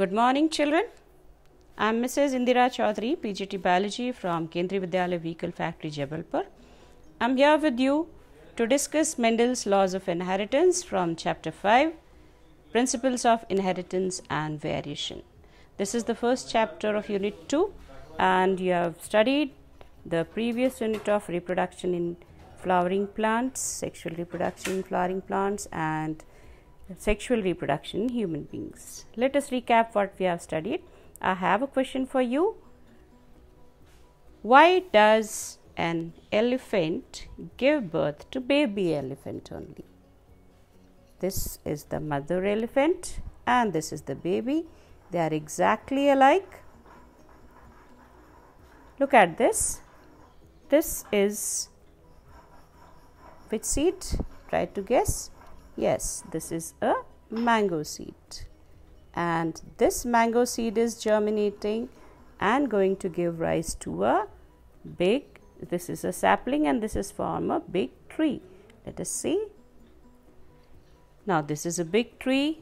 Good morning, children. I am Mrs. Indira Chaudhary, PGT Biology from Kendriya Vidyalaya Vehicle Factory, Jabalpur. I am here with you to discuss Mendel's laws of inheritance from chapter 5 Principles of Inheritance and Variation. This is the first chapter of unit 2 and you have studied the previous unit of reproduction in flowering plants, sexual reproduction in flowering plants and sexual reproduction in human beings. Let us recap what we have studied. I have a question for you. Why does an elephant give birth to baby elephant only? This is the mother elephant and this is the baby. They are exactly alike. Look at this. This is which seed? Try to guess. Yes, this is a mango seed. And this mango seed is germinating and going to give rise to a big, this is a sapling and this is form a big tree. Let us see. Now this is a big tree.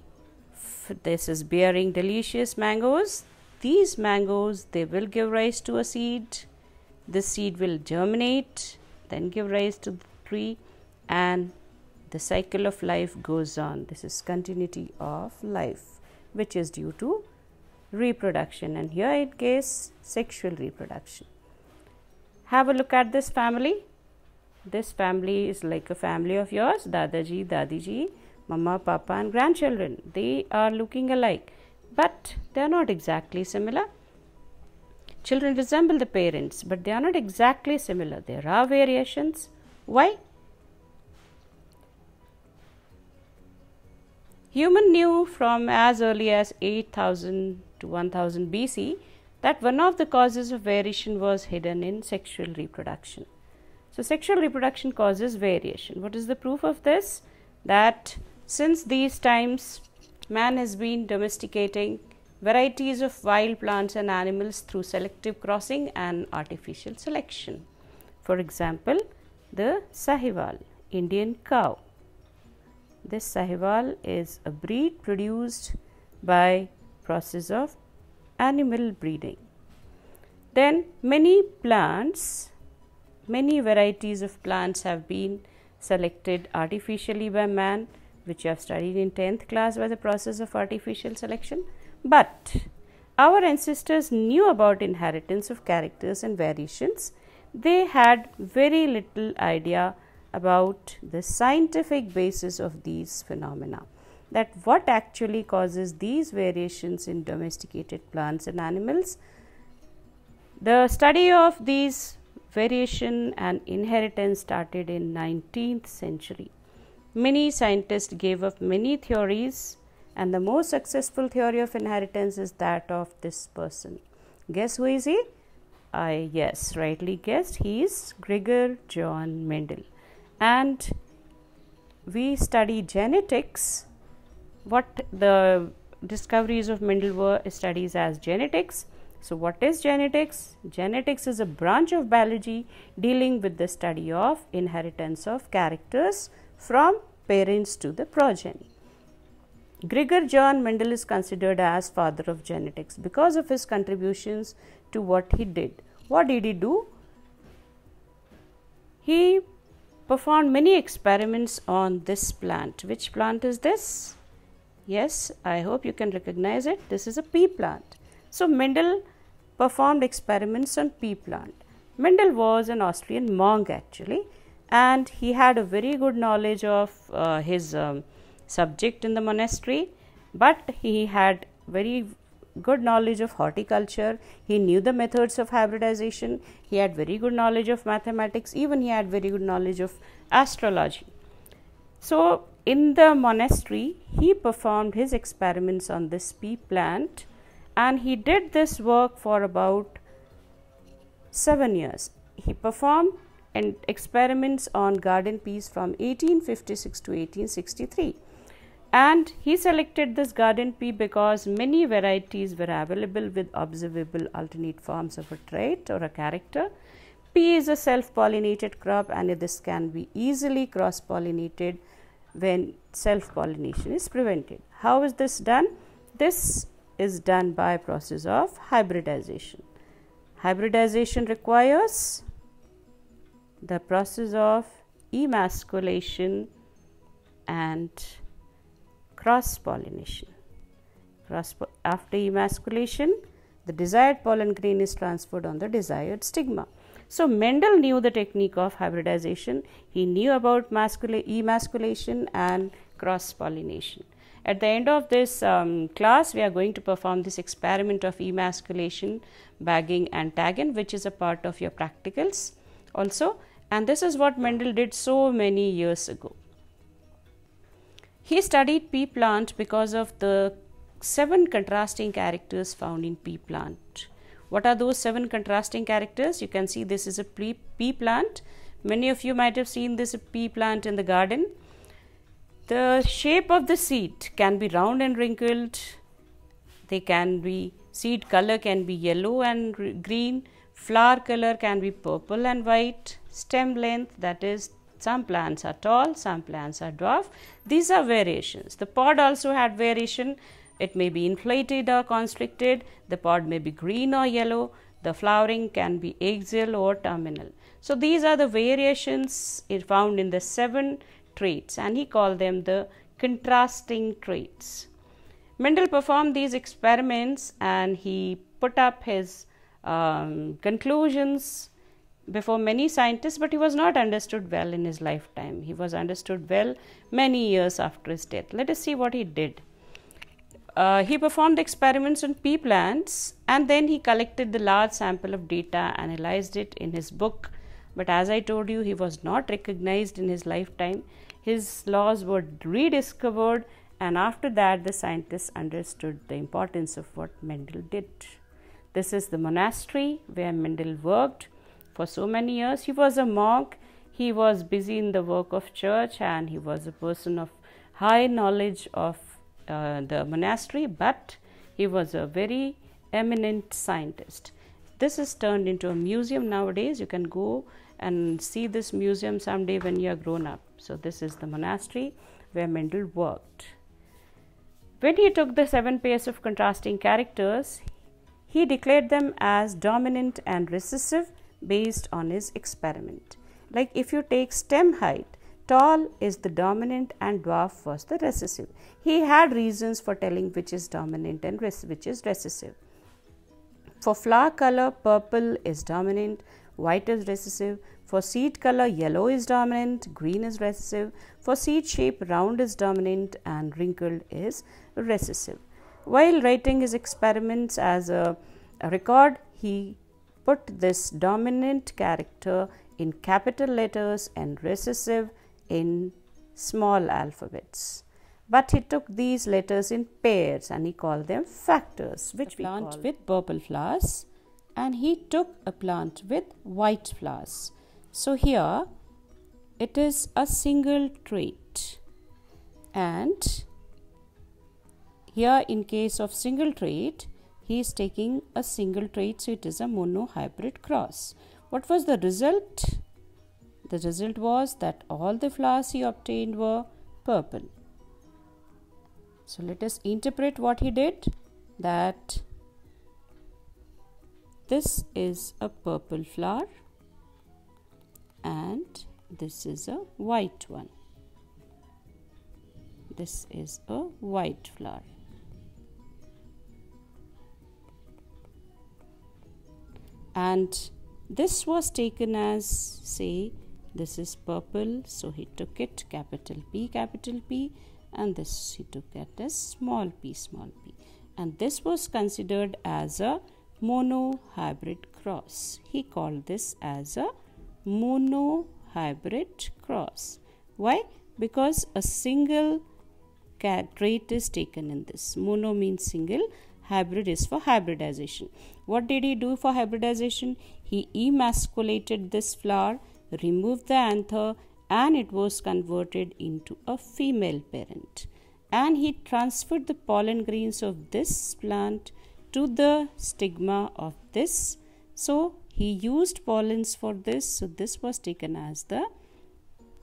This is bearing delicious mangoes. These mangoes, they will give rise to a seed. This seed will germinate, then give rise to the tree and the cycle of life goes on. This is continuity of life which is due to reproduction and here it gives sexual reproduction. Have a look at this family. This family is like a family of yours, Dadaji, Dadiji, Mama, Papa and grandchildren. They are looking alike but they are not exactly similar. Children resemble the parents but they are not exactly similar. There are variations. Why? Human knew from as early as 8000 to 1000 BC that one of the causes of variation was hidden in sexual reproduction. So, sexual reproduction causes variation. What is the proof of this? That since these times, man has been domesticating varieties of wild plants and animals through selective crossing and artificial selection. For example, the Sahiwal, Indian cow. This Sahiwal is a breed produced by process of animal breeding. Then many plants, many varieties of plants have been selected artificially by man which you have studied in 10th class by the process of artificial selection. But our ancestors knew about inheritance of characters and variations. They had very little idea about the scientific basis of these phenomena that what actually causes these variations in domesticated plants and animals. The study of these variation and inheritance started in 19th century. Many scientists gave up many theories and the most successful theory of inheritance is that of this person. Guess who is he? I yes, rightly guessed. He is Gregor John Mendel and we study genetics. What the discoveries of Mendel were studies as genetics. So what is genetics? Genetics is a branch of biology dealing with the study of inheritance of characters from parents to the progeny. Gregor John Mendel is considered as father of genetics because of his contributions to what he did. What did he do? He performed many experiments on this plant. Which plant is this? Yes, I hope you can recognize it. This is a pea plant. So, Mendel performed experiments on pea plant. Mendel was an Austrian monk actually and he had a very good knowledge of uh, his um, subject in the monastery but he had very good knowledge of horticulture. He knew the methods of hybridization. He had very good knowledge of mathematics. Even he had very good knowledge of astrology. So in the monastery he performed his experiments on this pea plant and he did this work for about 7 years. He performed and experiments on garden peas from 1856 to 1863 and he selected this garden pea because many varieties were available with observable alternate forms of a trait or a character. Pea is a self pollinated crop and this can be easily cross pollinated when self pollination is prevented. How is this done? This is done by process of hybridization. Hybridization requires the process of emasculation and cross pollination. Cross after emasculation, the desired pollen grain is transferred on the desired stigma. So, Mendel knew the technique of hybridization, he knew about emasculation and cross pollination. At the end of this um, class, we are going to perform this experiment of emasculation, bagging and tagging which is a part of your practicals also and this is what Mendel did so many years ago. He studied pea plant because of the seven contrasting characters found in pea plant. What are those seven contrasting characters? You can see this is a pea plant. Many of you might have seen this pea plant in the garden the shape of the seed can be round and wrinkled. They can be seed color can be yellow and green. Flower color can be purple and white. Stem length that is some plants are tall, some plants are dwarf. These are variations. The pod also had variation. It may be inflated or constricted. The pod may be green or yellow. The flowering can be axial or terminal. So these are the variations found in the seven traits and he called them the contrasting traits. Mendel performed these experiments and he put up his um, conclusions before many scientists, but he was not understood well in his lifetime. He was understood well many years after his death. Let us see what he did. Uh, he performed experiments on pea plants and then he collected the large sample of data, analyzed it in his book. But as I told you, he was not recognized in his lifetime his laws were rediscovered and after that the scientists understood the importance of what Mendel did. This is the monastery where Mendel worked for so many years. He was a monk, he was busy in the work of church and he was a person of high knowledge of uh, the monastery, but he was a very eminent scientist. This is turned into a museum nowadays. You can go and see this museum someday when you are grown up. So, this is the monastery where Mendel worked. When he took the seven pairs of contrasting characters, he declared them as dominant and recessive based on his experiment. Like if you take stem height, tall is the dominant and dwarf was the recessive. He had reasons for telling which is dominant and which is recessive. For flower color, purple is dominant, white is recessive, for seed color, yellow is dominant, green is recessive. For seed shape, round is dominant and wrinkled is recessive. While writing his experiments as a, a record, he put this dominant character in capital letters and recessive in small alphabets. But he took these letters in pairs and he called them factors, which we plant with purple flowers, and he took a plant with white flowers. So, here it is a single trait and here in case of single trait he is taking a single trait so it is a monohybrid cross. What was the result? The result was that all the flowers he obtained were purple. So let us interpret what he did that this is a purple flower and this is a white one. This is a white flower. And this was taken as say this is purple so he took it capital P capital P and this he took it as small p small p and this was considered as a mono hybrid cross he called this as a monohybrid cross. Why? Because a single trait is taken in this. Mono means single, hybrid is for hybridization. What did he do for hybridization? He emasculated this flower, removed the anther, and it was converted into a female parent. And he transferred the pollen grains of this plant to the stigma of this. So, he used pollens for this so this was taken as the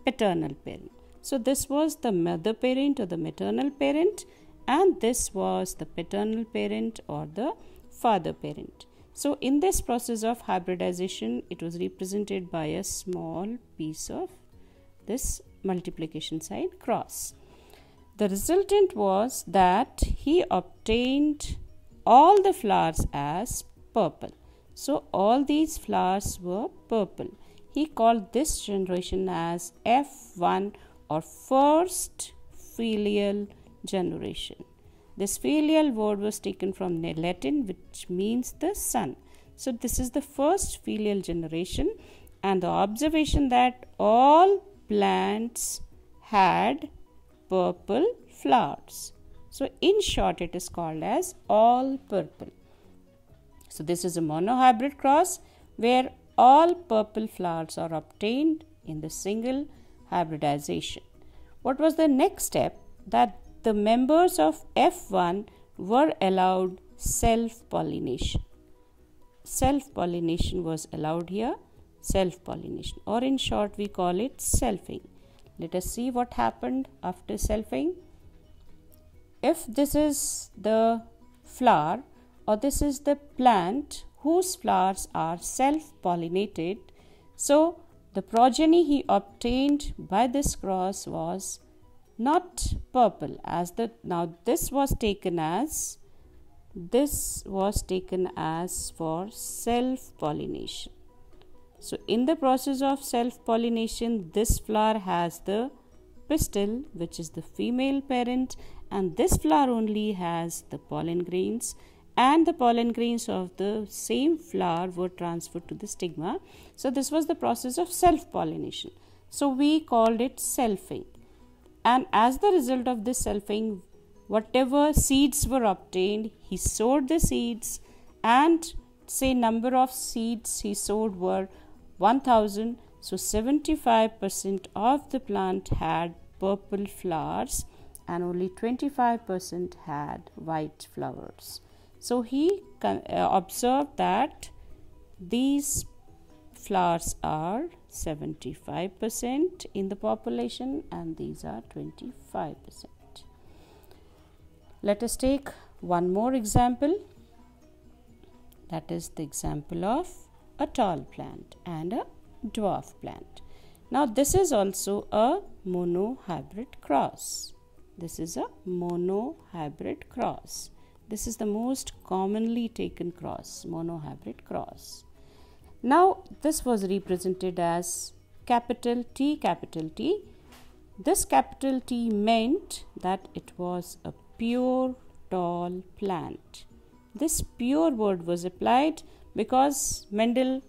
paternal parent so this was the mother parent or the maternal parent and this was the paternal parent or the father parent. So, in this process of hybridization, it was represented by a small piece of this multiplication side cross. The resultant was that he obtained all the flowers as purple. So, all these flowers were purple. He called this generation as F1 or first filial generation. This filial word was taken from Latin, which means the son. So, this is the first filial generation, and the observation that all plants had purple flowers. So, in short, it is called as all purple. So, this is a monohybrid cross where all purple flowers are obtained in the single hybridization. What was the next step? That the members of F1 were allowed self pollination. Self pollination was allowed here, self pollination, or in short, we call it selfing. Let us see what happened after selfing. If this is the flower or this is the plant whose flowers are self pollinated, so the progeny he obtained by this cross was not purple as the now this was taken as this was taken as for self pollination so in the process of self pollination this flower has the pistil which is the female parent and this flower only has the pollen grains and the pollen grains of the same flower were transferred to the stigma. So this was the process of self pollination so we called it selfing and as the result of this selfing whatever seeds were obtained he sowed the seeds. And say number of seeds he sowed were 1000 so 75% of the plant had purple flowers and only 25% had white flowers. So he uh, observed that these flowers are 75% in the population and these are 25%. Let us take one more example that is the example of a tall plant and a dwarf plant. Now this is also a monohybrid cross. This is a monohybrid cross. This is the most commonly taken cross, monohybrid cross. Now, this was represented as capital T, capital T. This capital T meant that it was a pure tall plant. This pure word was applied because Mendel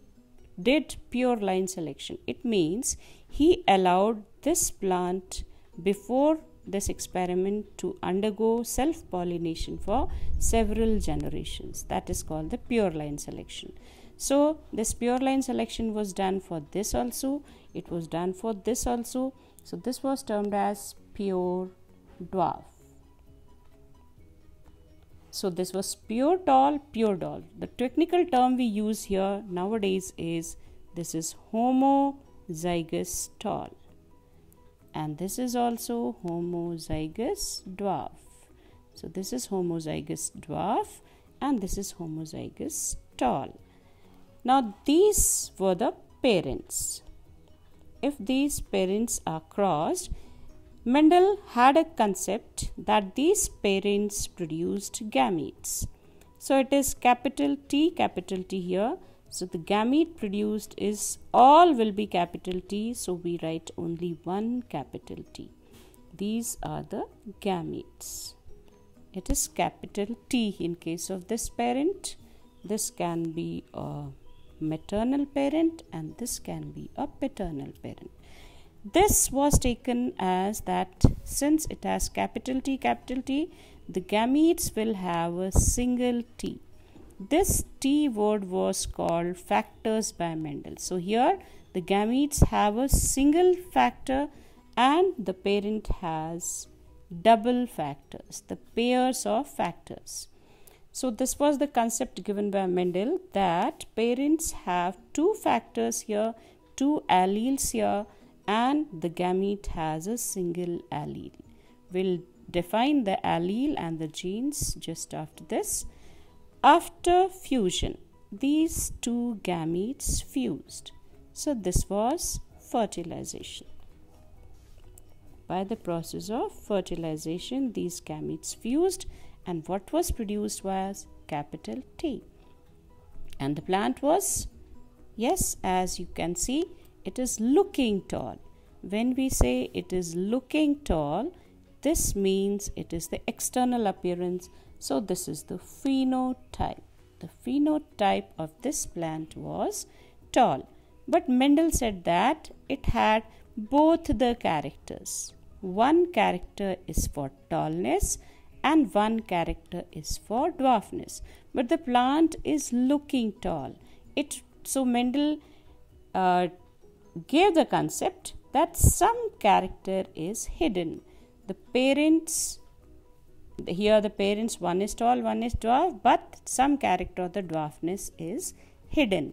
did pure line selection. It means he allowed this plant before this experiment to undergo self pollination for several generations. That is called the pure line selection. So, this pure line selection was done for this also, it was done for this also. So, this was termed as pure dwarf. So, this was pure tall, pure tall. The technical term we use here nowadays is this is homozygous tall, and this is also homozygous dwarf. So, this is homozygous dwarf, and this is homozygous tall. Now, these were the parents. If these parents are crossed, Mendel had a concept that these parents produced gametes. So it is capital T, capital T here. So the gamete produced is all will be capital T. So we write only one capital T. These are the gametes. It is capital T in case of this parent. This can be a maternal parent and this can be a paternal parent. This was taken as that since it has capital T, capital T, the gametes will have a single T. This T word was called factors by Mendel. So here the gametes have a single factor and the parent has double factors, the pairs of factors. So, this was the concept given by Mendel that parents have two factors here, two alleles here, and the gamete has a single allele. We'll define the allele and the genes just after this. After fusion, these two gametes fused. So, this was fertilization. By the process of fertilization, these gametes fused, and what was produced was capital T. And the plant was, yes, as you can see, it is looking tall. When we say it is looking tall, this means it is the external appearance. So, this is the phenotype. The phenotype of this plant was tall. But Mendel said that it had both the characters. One character is for tallness and one character is for dwarfness. But the plant is looking tall. It so Mendel uh, gave the concept that some character is hidden. The parents here the parents one is tall one is dwarf but some character of the dwarfness is hidden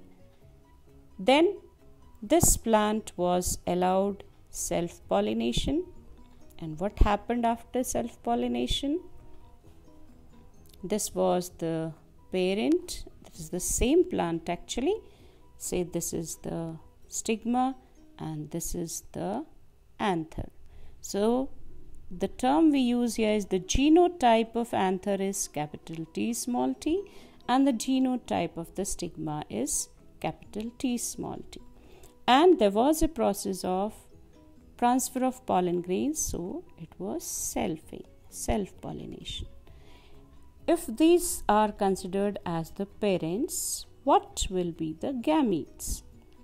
then this plant was allowed self pollination and what happened after self pollination this was the parent this is the same plant actually say this is the stigma and this is the anther so the term we use here is the genotype of anther is capital T small t and the genotype of the stigma is capital T small t. And there was a process of transfer of pollen grains, so it was selfing, self pollination. If these are considered as the parents, what will be the gametes?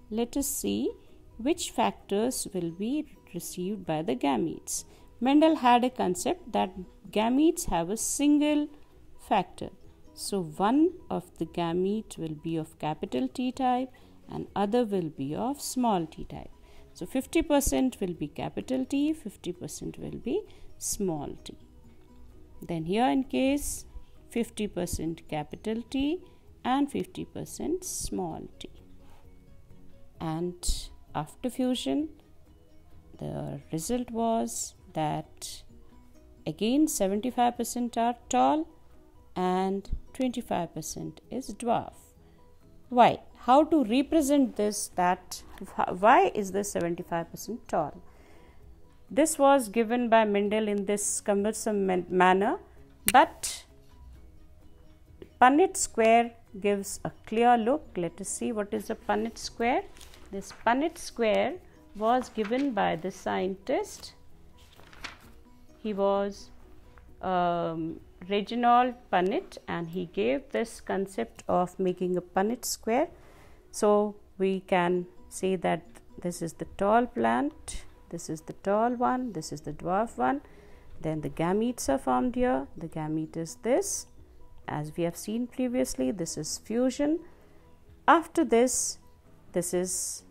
Let us see which factors will be received by the gametes. Mendel had a concept that gametes have a single factor. So one of the gamete will be of capital T type and other will be of small t type. So 50% will be capital T, 50% will be small t. Then here in case 50% capital T and 50% small t. And after fusion, the result was that again 75% are tall and 25% is dwarf. Why? How to represent this that why is this 75% tall? This was given by Mendel in this cumbersome manner, but Punnett square gives a clear look. Let us see what is a Punnett square. This Punnett square was given by the scientist he was um, Reginald Punnett and he gave this concept of making a Punnett square. So we can say that this is the tall plant, this is the tall one, this is the dwarf one. Then the gametes are formed here. The gamete is this. As we have seen previously, this is fusion. After this, this is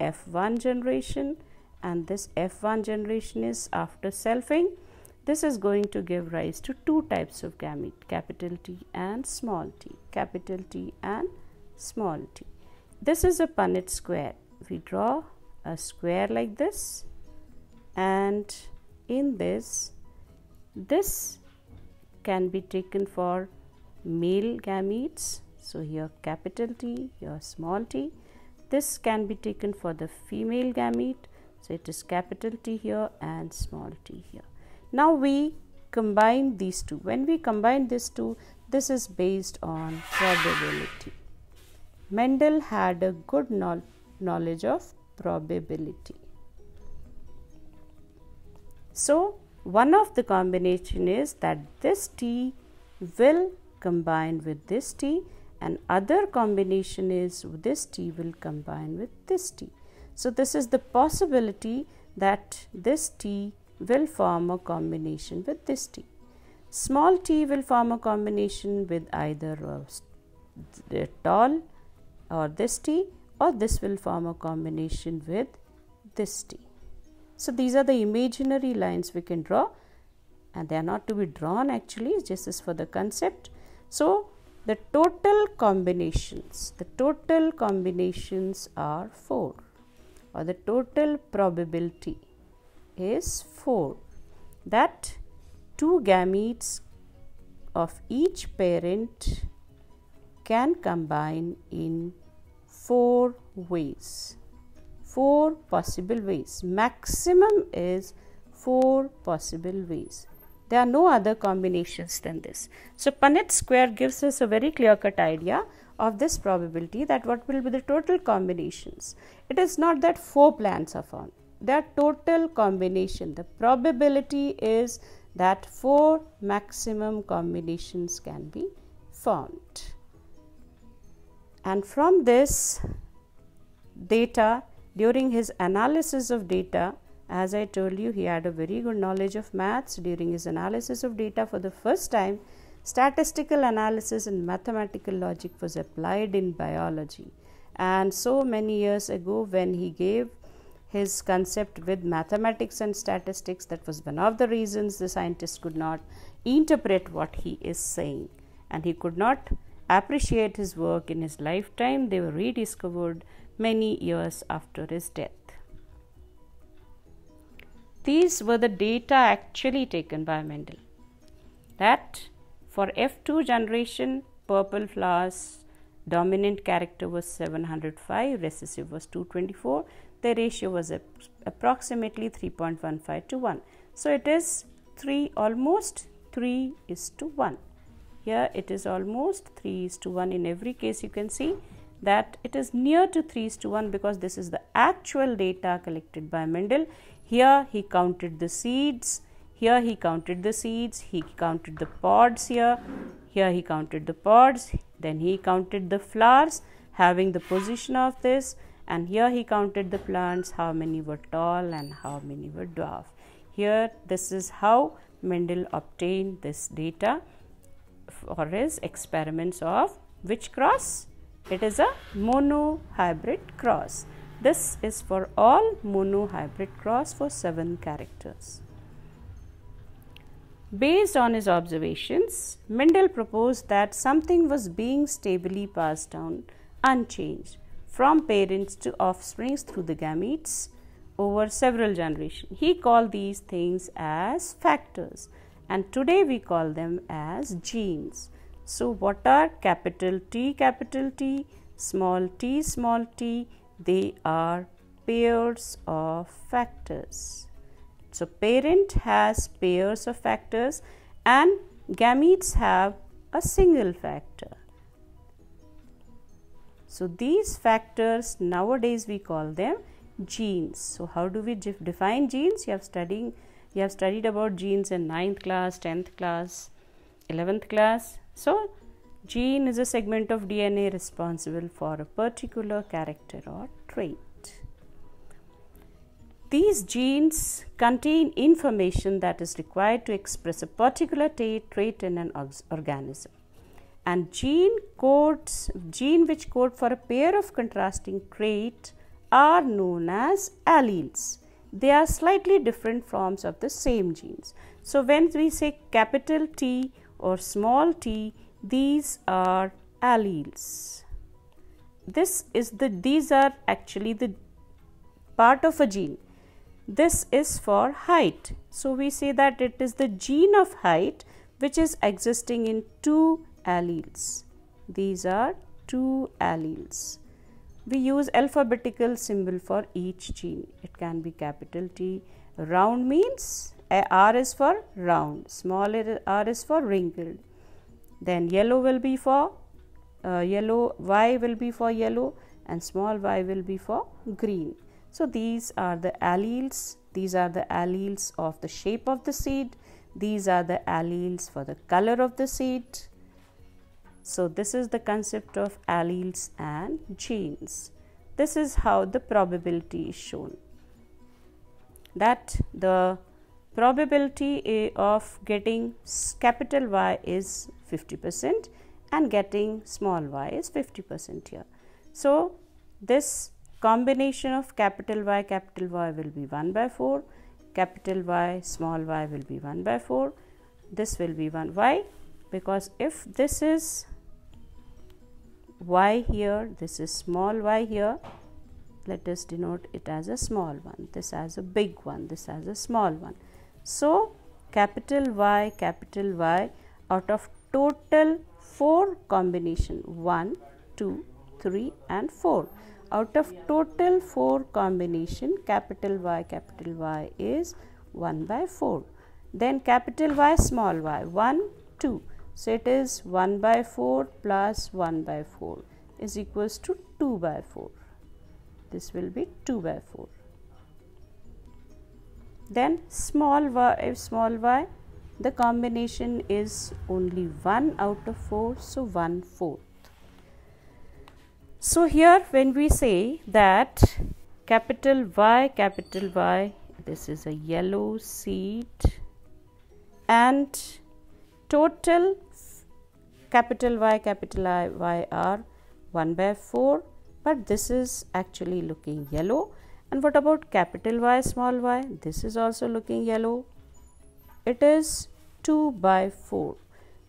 F1 generation and this F1 generation is after selfing. This is going to give rise to two types of gamete, capital T and small t, capital T and small t. This is a Punnett square. We draw a square like this and in this, this can be taken for male gametes. So here capital T, here small t. This can be taken for the female gamete so it is capital T here and small t here. Now we combine these two. When we combine these two, this is based on probability. Mendel had a good knowledge of probability. So one of the combination is that this T will combine with this T and other combination is this T will combine with this T. So, this is the possibility that this T will form a combination with this T. Small t will form a combination with either the tall or this T or this will form a combination with this T. So, these are the imaginary lines we can draw and they are not to be drawn actually, just as for the concept. So, the total combinations, the total combinations are 4 or the total probability is 4 that two gametes of each parent can combine in four ways four possible ways. Maximum is four possible ways. There are no other combinations than this. So punnett square gives us a very clear cut idea of this probability that what will be the total combinations. It is not that four plants are found their total combination. The probability is that four maximum combinations can be formed. And from this data during his analysis of data as i told you he had a very good knowledge of maths. During his analysis of data for the first time statistical analysis and mathematical logic was applied in biology. And so many years ago when he gave his concept with mathematics and statistics that was one of the reasons the scientist could not interpret what he is saying. And he could not appreciate his work in his lifetime. They were rediscovered many years after his death these were the data actually taken by mendel that for f2 generation purple flowers dominant character was 705 recessive was 224 the ratio was approximately 3.15 to 1. So, it is 3 almost 3 is to 1. Here it is almost 3 is to 1 in every case you can see that it is near to 3 is to 1 because this is the actual data collected by Mendel. Here he counted the seeds, here he counted the seeds, he counted the pods here, here he counted the pods, then he counted the flowers having the position of this. And here he counted the plants how many were tall and how many were dwarf. Here this is how mendel obtained this data for his experiments of which cross it is a monohybrid cross this is for all monohybrid cross for seven characters Based on his observations, Mendel proposed that something was being stably passed down unchanged from parents to offsprings through the gametes over several generations. He called these things as factors and today we call them as genes. So, what are capital T, capital T, small t, small t? They are pairs of factors. So, parent has pairs of factors and gametes have a single factor. So, these factors nowadays we call them genes. So, how do we define genes? You have studying you have studied about genes in 9th class, 10th class, 11th class. So, gene is a segment of DNA responsible for a particular character or trait. These genes contain information that is required to express a particular trait in an organism. And gene codes gene which code for a pair of contrasting traits are known as alleles. They are slightly different forms of the same genes. So when we say capital T or small t these are alleles this is the these are actually the part of a gene this is for height so we say that it is the gene of height which is existing in two alleles. These are two alleles. We use alphabetical symbol for each gene. It can be capital T. Round means R is for round, small r is for wrinkled. Then yellow will be for uh, yellow, Y will be for yellow and small y will be for green. So, these are the alleles, these are the alleles of the shape of the seed, these are the alleles for the color of the seed, so, this is the concept of alleles and genes. This is how the probability is shown that the probability A of getting capital Y is 50 percent and getting small y is 50 percent here. So, this combination of capital Y capital Y will be 1 by 4 capital Y small y will be 1 by 4 this will be 1 y because if this is y here this is small y here let us denote it as a small one this as a big one this as a small one so capital Y, capital Y out of total 4 combination 1, 2, 3 and 4. Out of total 4 combination capital Y, capital Y is 1 by 4. Then capital Y, small y 1, 2. So, it is 1 by 4 plus 1 by 4 is equals to 2 by 4. This will be 2 by 4 then small y eh, small y the combination is only 1 out of 4 so 1 fourth. So here when we say that capital Y capital Y this is a yellow seed and total capital Y capital I, Y are 1 by 4 but this is actually looking yellow and what about capital Y small y? This is also looking yellow. It is 2 by 4.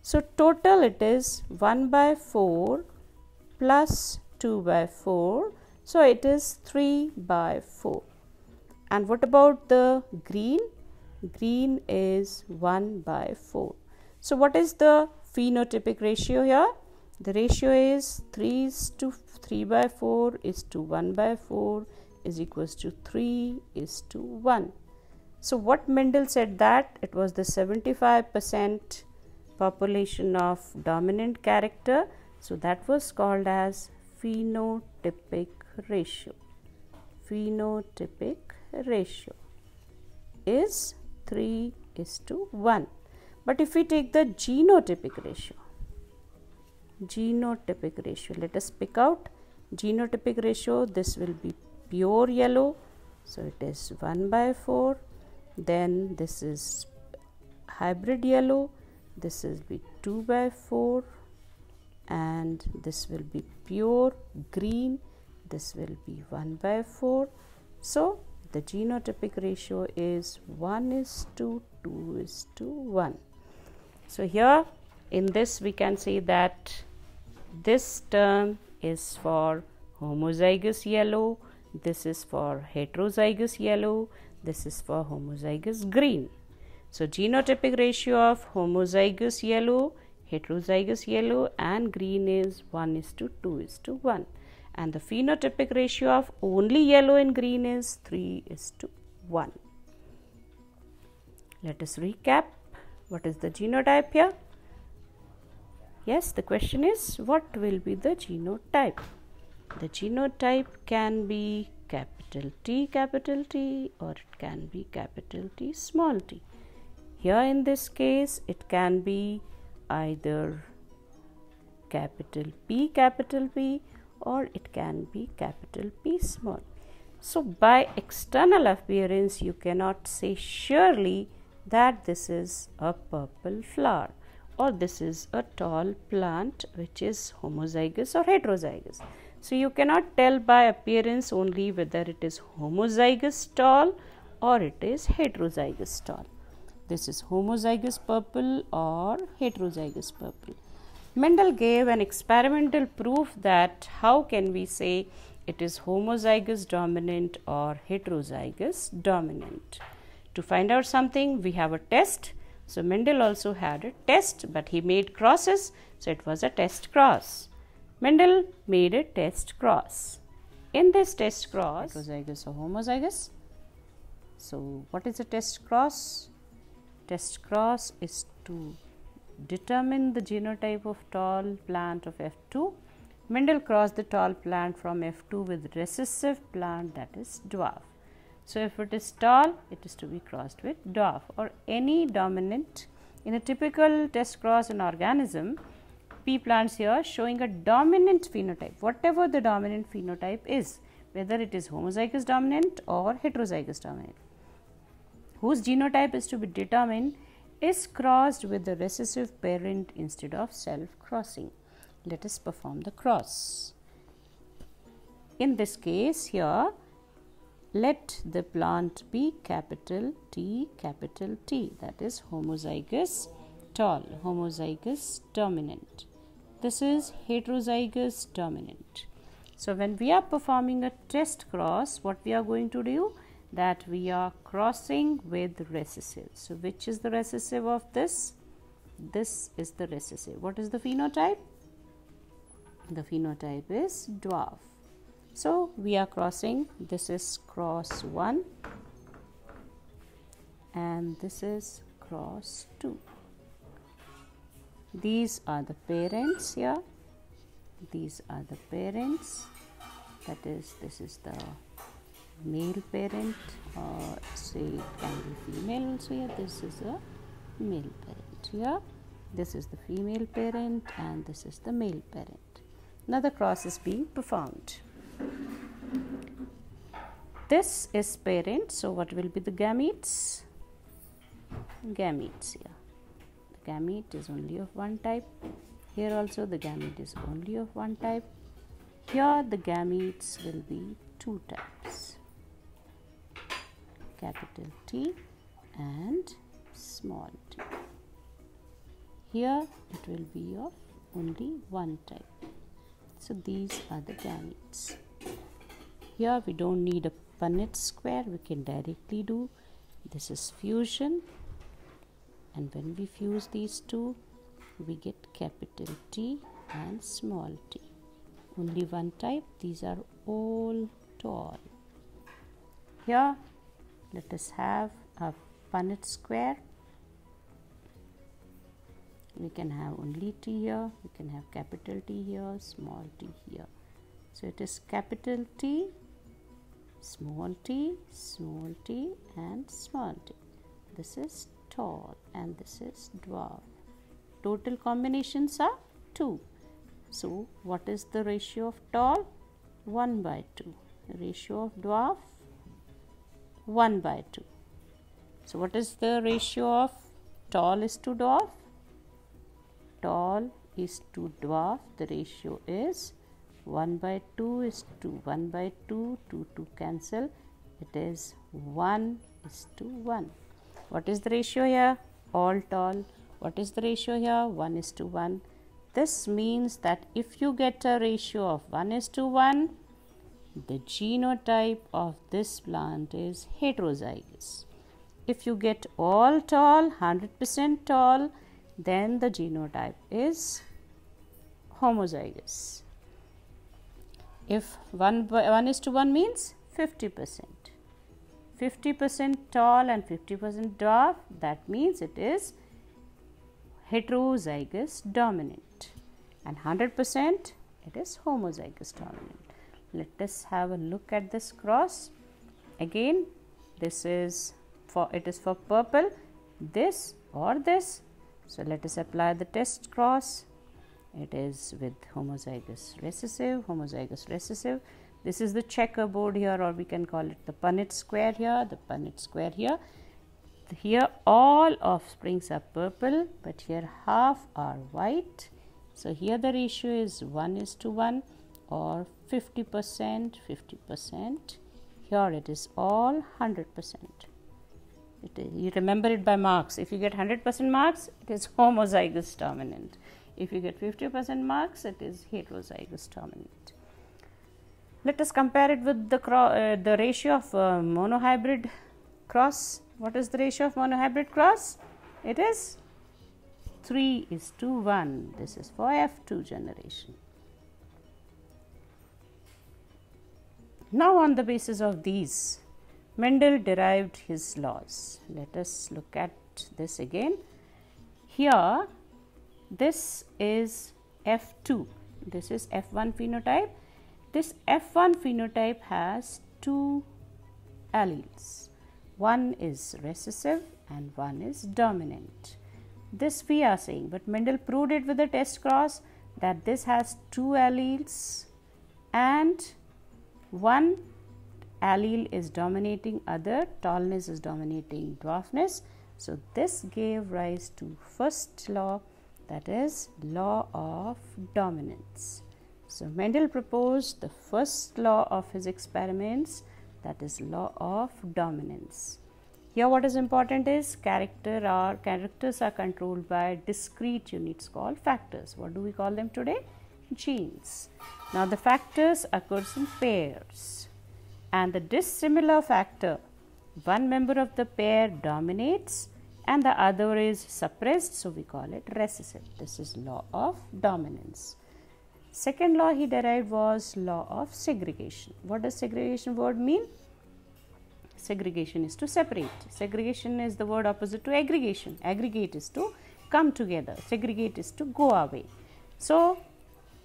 So total it is 1 by 4 plus 2 by 4. So it is 3 by 4. And what about the green? Green is 1 by 4. So what is the phenotypic ratio here? The ratio is 3 is to 3 by 4 is to 1 by 4 is equals to 3 is to 1. So, what Mendel said that it was the 75% population of dominant character. So, that was called as phenotypic ratio. Phenotypic ratio is 3 is to 1. But if we take the genotypic ratio, genotypic ratio, let us pick out genotypic ratio, this will be pure yellow. So it is 1 by 4 then this is hybrid yellow. This will be 2 by 4 and this will be pure green. This will be 1 by 4 so the genotypic ratio is 1 is to 2 is to 1 so here in this we can say that this term is for homozygous yellow this is for heterozygous yellow, this is for homozygous green. So, genotypic ratio of homozygous yellow, heterozygous yellow and green is 1 is to 2 is to 1 and the phenotypic ratio of only yellow and green is 3 is to 1. Let us recap what is the genotype here. Yes, the question is what will be the genotype? The genotype can be capital T capital T or it can be capital T small t. Here in this case it can be either capital P capital P or it can be capital P small. So by external appearance you cannot say surely that this is a purple flower or this is a tall plant which is homozygous or heterozygous. So you cannot tell by appearance only whether it is homozygous tall or it is heterozygous tall. This is homozygous purple or heterozygous purple. Mendel gave an experimental proof that how can we say it is homozygous dominant or heterozygous dominant. To find out something, we have a test. So, Mendel also had a test, but he made crosses, so it was a test cross. Mendel made a test cross. In this test cross, heterozygous or homozygous. So, what is a test cross? Test cross is to determine the genotype of tall plant of F2. Mendel crossed the tall plant from F2 with recessive plant that is dwarf. So, if it is tall, it is to be crossed with dwarf or any dominant. In a typical test cross in organism, pea plants here showing a dominant phenotype, whatever the dominant phenotype is, whether it is homozygous dominant or heterozygous dominant, whose genotype is to be determined is crossed with the recessive parent instead of self crossing. Let us perform the cross. In this case here, let the plant be capital T capital T that is homozygous tall homozygous dominant this is heterozygous dominant. So, when we are performing a test cross, what we are going to do? that we are crossing with recessive. So, which is the recessive of this? This is the recessive. What is the phenotype? The phenotype is dwarf. So, we are crossing, this is cross 1 and this is cross 2. These are the parents here, these are the parents. That is this is the male parent or say can be female also here. This is a male parent here. This is the female parent and this is the male parent. Now the cross is being performed. This is parent so what will be the gametes? Gametes here gamete is only of one type here also the gamete is only of one type here the gametes will be two types capital T and small t. Here it will be of only one type. So these are the gametes. Here we don't need a Punnett square, we can directly do this is fusion and when we fuse these two we get capital T and small t. Only one type these are all tall. Here let us have a Punnett square. We can have only t here we can have capital T here small t here. So it is capital T small t small t and small t. This is tall and this is dwarf total combinations are 2 so, what is the ratio of tall? 1 by 2. Ratio of dwarf? 1 by 2. So, what is the ratio of tall is to dwarf? Tall is to dwarf. The ratio is 1 by 2 is to 1 by 2, 2 to cancel. It is 1 is to 1. What is the ratio here? All tall. What is the ratio here? 1 is to 1. This means that if you get a ratio of 1 is to 1, the genotype of this plant is heterozygous. If you get all tall, 100% tall, then the genotype is homozygous. If 1, by, 1 is to 1 means 50%. 50% tall and 50% dwarf, that means it is heterozygous dominant and 100% it is homozygous dominant. Let us have a look at this cross. Again, this is for it is for purple, this or this. So let us apply the test cross. It is with homozygous recessive, homozygous recessive. This is the checkerboard here, or we can call it the Punnett square here, the Punnett square here. Here all offsprings are purple, but here half are white. So, here the ratio is 1 is to 1 or 50 percent 50 percent. Here it is all 100 percent. You remember it by marks. If you get 100 percent marks it is homozygous dominant. If you get 50 percent marks it is heterozygous dominant let us compare it with the uh, the ratio of uh, monohybrid cross what is the ratio of monohybrid cross it is 3 is to 1. This is for F2 generation. Now, on the basis of these, Mendel derived his laws. Let us look at this again. Here, this is F2. This is F1 phenotype. This F1 phenotype has two alleles. One is recessive and one is dominant. This we are saying, but Mendel proved it with the test cross that this has two alleles and one allele is dominating other, tallness is dominating dwarfness. So, this gave rise to first law that is law of dominance. So, Mendel proposed the first law of his experiments that is law of dominance. Here what is important is character or characters are controlled by discrete units called factors. What do we call them today? Genes. Now the factors occurs in pairs and the dissimilar factor one member of the pair dominates and the other is suppressed so we call it recessive this is law of dominance second law he derived was law of segregation. What does segregation word mean? Segregation is to separate. Segregation is the word opposite to aggregation. Aggregate is to come together. Segregate is to go away. So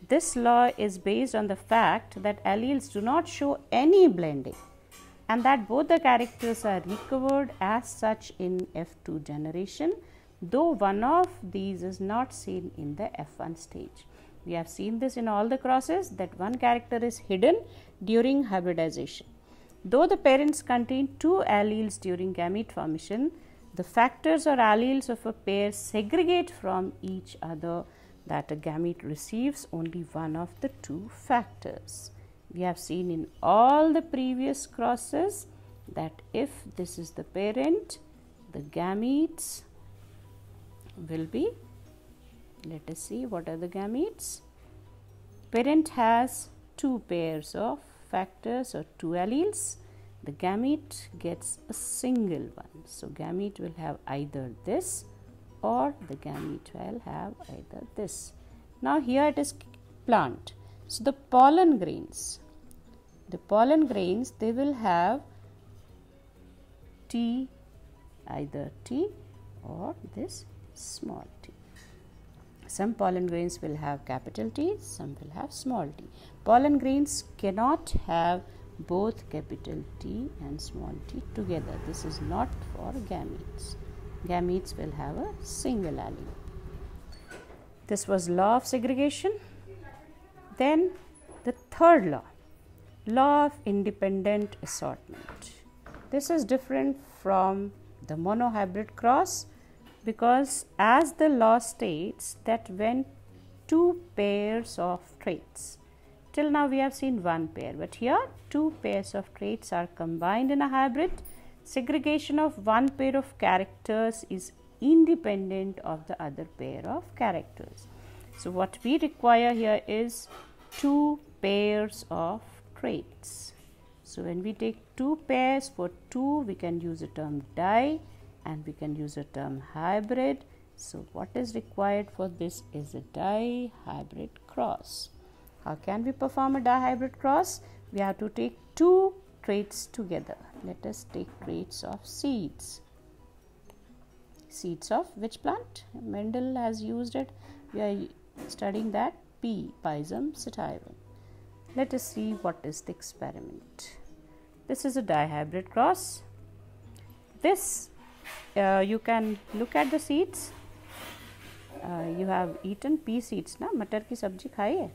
this law is based on the fact that alleles do not show any blending and that both the characters are recovered as such in F2 generation, though one of these is not seen in the F1 stage. We have seen this in all the crosses that one character is hidden during hybridization. Though the parents contain two alleles during gamete formation, the factors or alleles of a pair segregate from each other that a gamete receives only one of the two factors we have seen in all the previous crosses that if this is the parent the gametes will be let us see what are the gametes. Parent has two pairs of factors or two alleles. The gamete gets a single one. So gamete will have either this or the gamete will have either this. Now here it is plant. So the pollen grains, the pollen grains, they will have T, either T or this small. Some pollen grains will have capital T, some will have small t. Pollen grains cannot have both capital T and small t together. This is not for gametes. Gametes will have a single allele. This was law of segregation. Then the third law, law of independent assortment. This is different from the monohybrid cross because as the law states that when two pairs of traits till now we have seen one pair but here two pairs of traits are combined in a hybrid segregation of one pair of characters is independent of the other pair of characters so what we require here is two pairs of traits. So, when we take two pairs for two, we can use the term di and we can use the term hybrid. So, what is required for this is a dihybrid cross. How can we perform a dihybrid cross? We have to take two traits together. Let us take traits of seeds. Seeds of which plant? Mendel has used it. We are studying that P. Pisum sativum. Let us see what is the experiment. This is a dihybrid cross. This uh, you can look at the seeds. Uh, you have eaten pea seeds, na? Matar ki sabji khai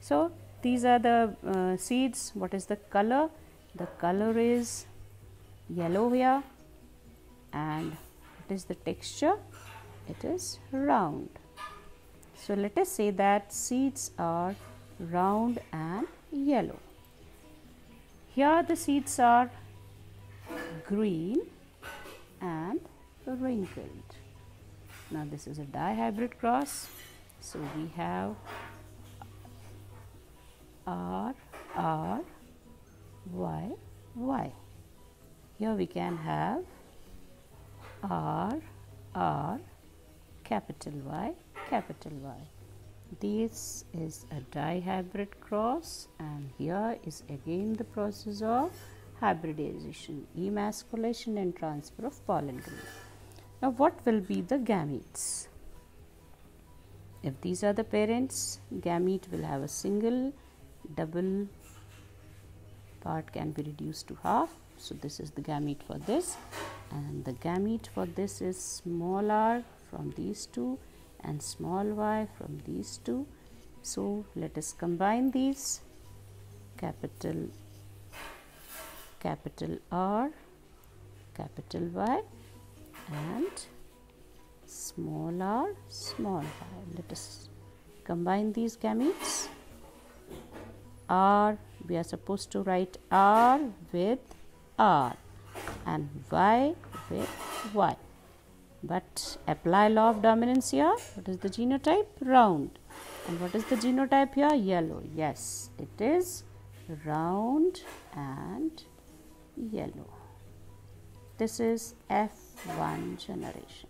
So these are the uh, seeds. What is the color? The color is yellow here, and what is the texture? It is round. So, let us say that seeds are round and yellow. Here the seeds are green and wrinkled. Now, this is a dihybrid cross. So, we have R, R, Y, Y. Here we can have R, R, capital Y, capital Y. This is a dihybrid cross and here is again the process of hybridization, emasculation and transfer of pollen grain. Now what will be the gametes? If these are the parents, gamete will have a single, double part can be reduced to half. So this is the gamete for this and the gamete for this is small r from these two and small y from these two. So, let us combine these capital capital R capital Y and small r small y. Let us combine these gametes. R we are supposed to write R with R and Y with Y. But apply law of dominance here. What is the genotype? Round. And what is the genotype here? Yellow. Yes it is round and yellow this is F1 generation.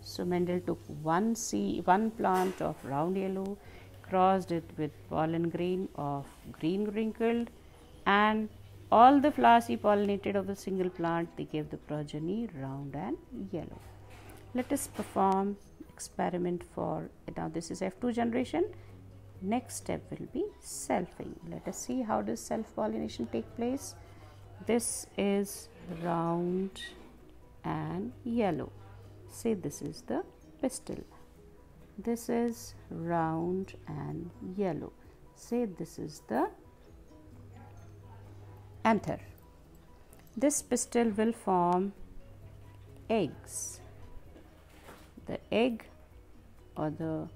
So Mendel took one seed, one plant of round yellow, crossed it with pollen grain of green wrinkled, and all the flowers he pollinated of a single plant, they gave the progeny round and yellow. Let us perform experiment for now. This is F2 generation. Next step will be selfing. Let us see how does self pollination take place. This is round and yellow. Say this is the pistil. This is round and yellow. Say this is the anther. This pistil will form eggs. The egg or the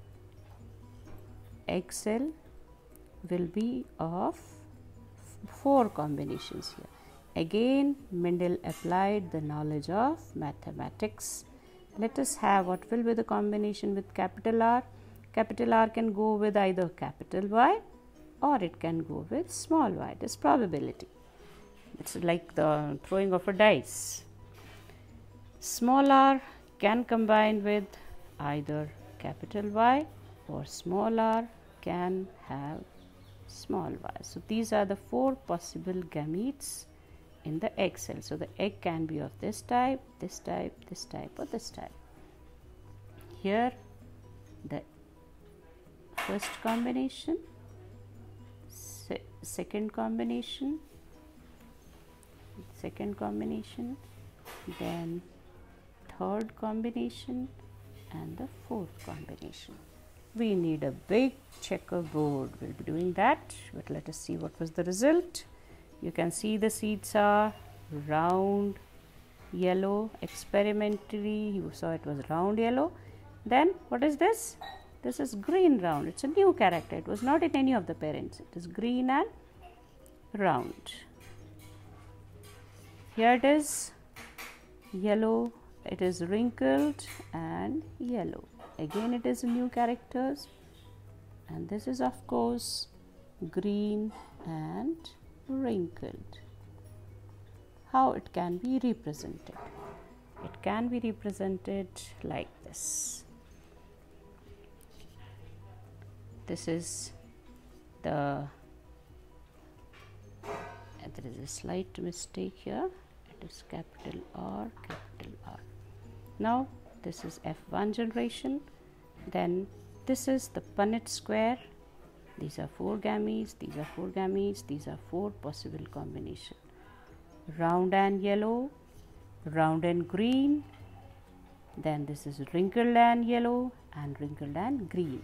cell will be of four combinations here. Again, Mendel applied the knowledge of mathematics. Let us have what will be the combination with capital R. Capital R can go with either capital Y or it can go with small y. This probability. It's like the throwing of a dice. Small r can combine with either capital Y or small r can have small y. So, these are the four possible gametes in the egg cell. So, the egg can be of this type, this type, this type or this type. Here the first combination, se second combination, second combination, then third combination and the fourth combination. We need a big checkerboard. We'll be doing that, but let us see what was the result. You can see the seeds are round yellow experimentally. You saw it was round yellow. Then what is this? This is green round. It's a new character. It was not in any of the parents. It is green and round. Here it is yellow. It is wrinkled and yellow again it is new characters and this is of course green and wrinkled. How it can be represented? It can be represented like this. This is the there is a slight mistake here it is capital R capital R now this is F1 generation. Then this is the Punnett square. These are four gametes these are four gametes these are four possible combination. Round and yellow round and green. Then this is wrinkled and yellow and wrinkled and green.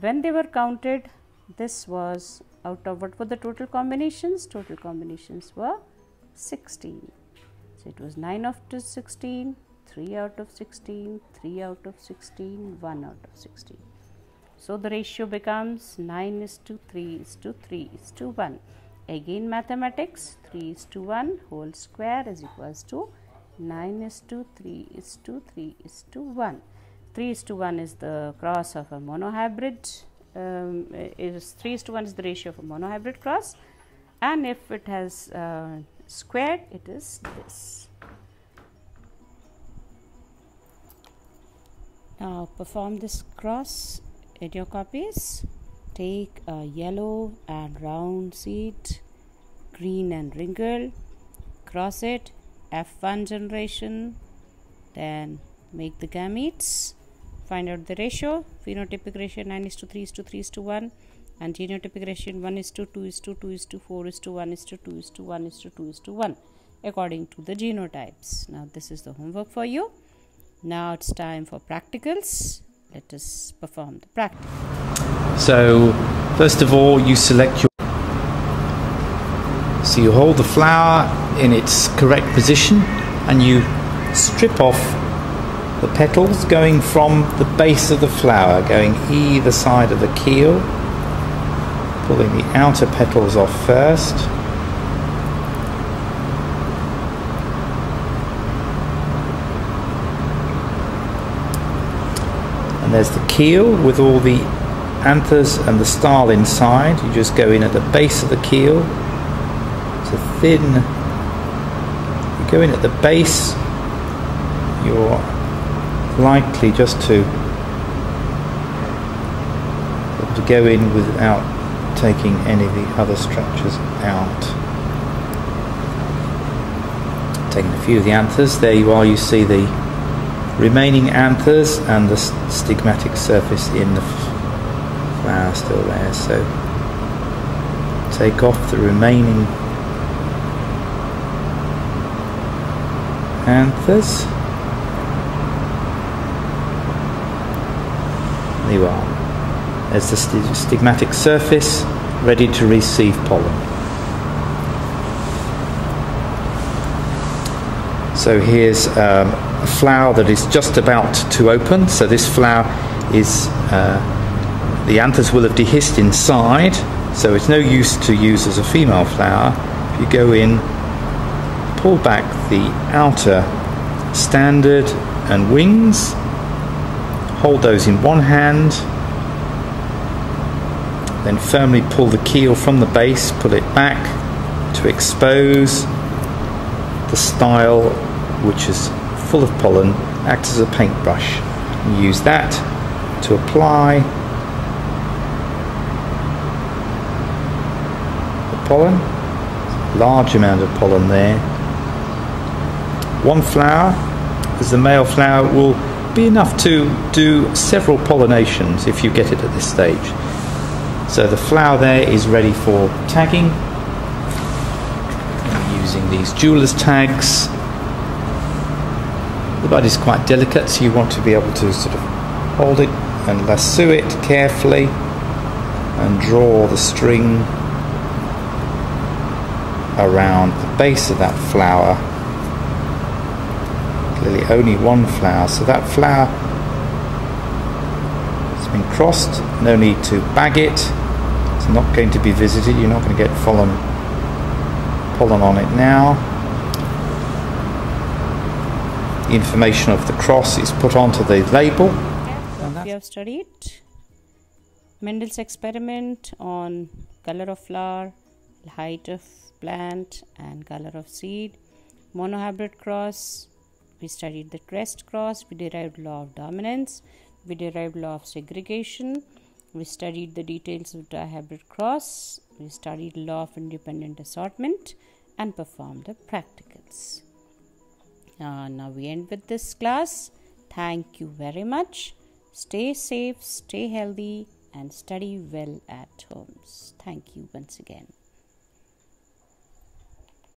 When they were counted this was out of what were the total combinations? Total combinations were 16 so it was 9 out of 16 3 out of 16 3 out of 16 1 out of 16 so the ratio becomes 9 is to 3 is to 3 is to 1. Again mathematics 3 is to 1 whole square is equals to 9 is to 3 is to 3 is to 1. 3 is to 1 is the cross of a monohybrid. Um, is 3 is to 1 is the ratio of a monohybrid cross and if it has uh, squared it is this. Now perform this cross in your copies take a yellow and round seed green and wrinkled cross it f1 generation then make the gametes find out the ratio phenotypic ratio 9 is to 3 is to 3 is to 1 and genotypic ratio 1 is to 2 is to 2 is to 4 is to 1 is to 2 is to 1 is to 2 is to 1 according to the genotypes now this is the homework for you now it's time for practicals let us perform the practice. So, first of all, you select your. So, you hold the flower in its correct position and you strip off the petals going from the base of the flower, going either side of the keel, pulling the outer petals off first. There's the keel with all the anthers and the style inside. You just go in at the base of the keel. It's a thin You go in at the base, you're likely just to to go in without taking any of the other structures out. Taking a few of the anthers, there you are, you see the remaining anthers and the stigmatic surface in the flower still there. So take off the remaining anthers. There you are. There's the st stigmatic surface ready to receive pollen. So here's um, a flower that is just about to open. So this flower is, uh, the anthers will have dehisced inside, so it's no use to use as a female flower. If you go in, pull back the outer standard and wings, hold those in one hand, then firmly pull the keel from the base, pull it back to expose the style which is full of pollen, acts as a paintbrush. Use that to apply the pollen, large amount of pollen there. One flower, as the male flower, will be enough to do several pollinations if you get it at this stage. So the flower there is ready for tagging. Using these jeweler's tags. The bud is quite delicate, so you want to be able to sort of hold it and lasso it carefully and draw the string around the base of that flower. Clearly only one flower, so that flower has been crossed, no need to bag it. It's not going to be visited, you're not going to get pollen, pollen on it now. The information of the cross is put onto the label. We have studied Mendel's experiment on color of flower, height of plant and color of seed, monohybrid cross, we studied the test cross, we derived law of dominance, we derived law of segregation, we studied the details of dihybrid cross, we studied law of independent assortment and performed the practicals. Uh, now we end with this class. Thank you very much. Stay safe, stay healthy, and study well at homes. Thank you once again.